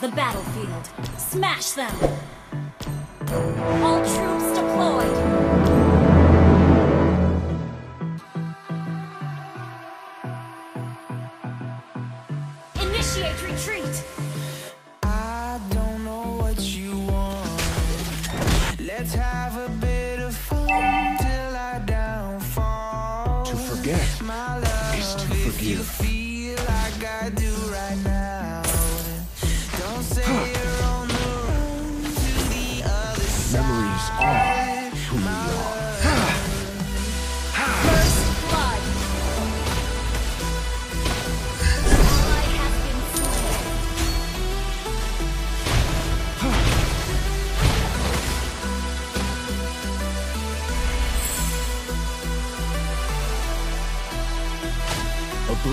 the battlefield. Smash them! All troops deployed!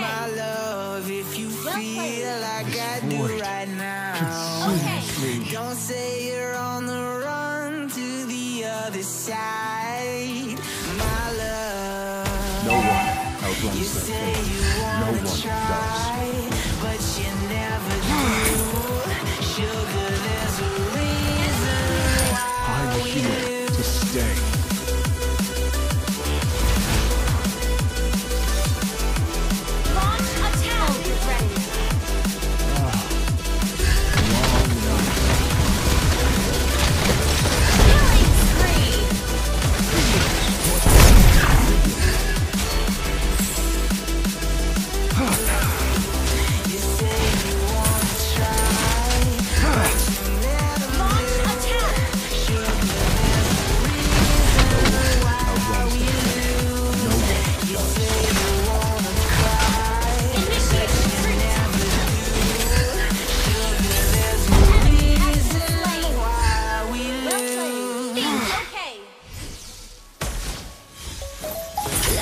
my love if you feel like I do right now. Okay. Don't say you're on the run to the other side, my love. No one outruns them. No try, does. But you never do. Sugar, there's a reason why I'm here to stay.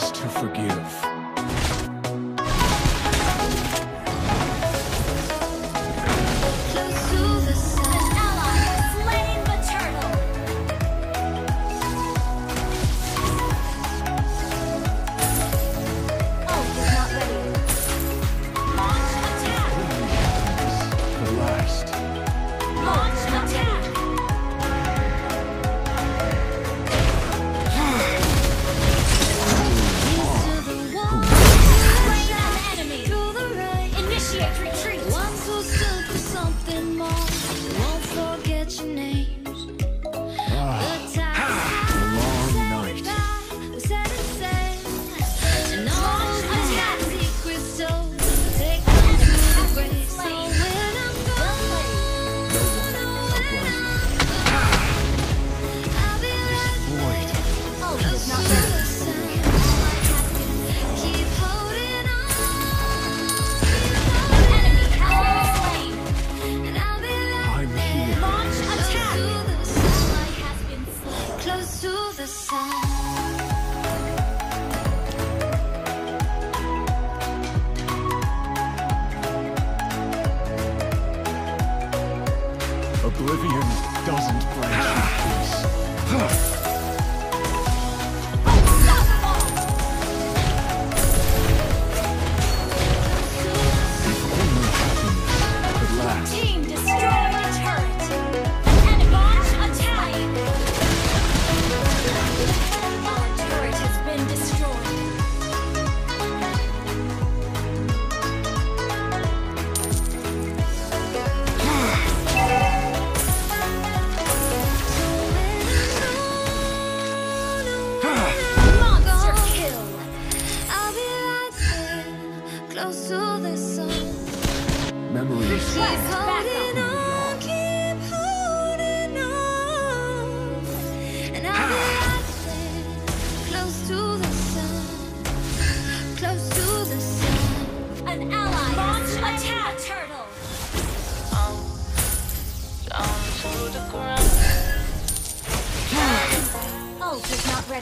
to forgive. the sun. Oblivion doesn't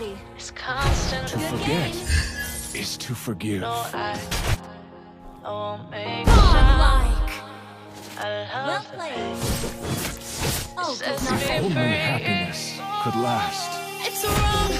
already. It's constant. To forget is to forgive. No, I, I well played. Oh, if only happiness could last. It's wrong.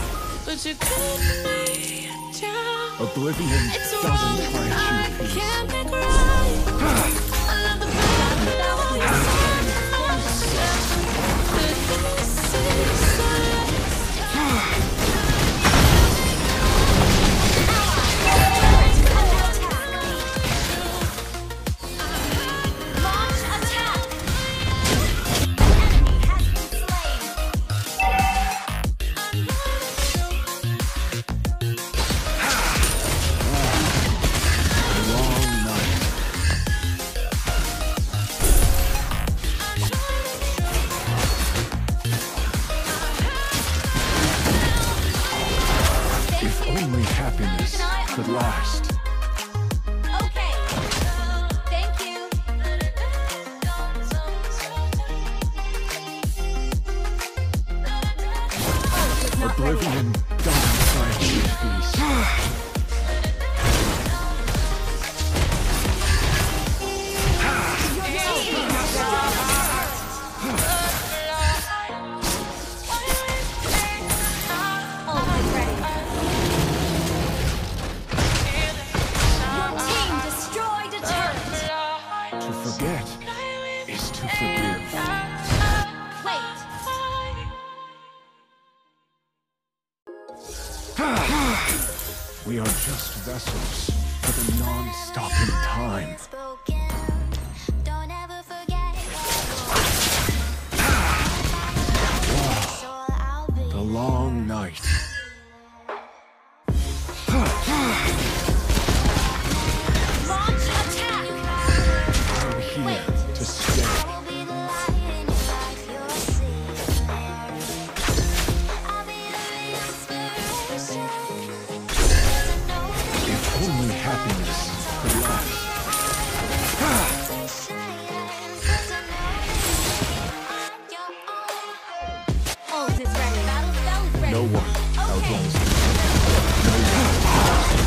But you cut me down. Oblivion doesn't I crush you. Christ. we are just vessels for the non-stopping time. how No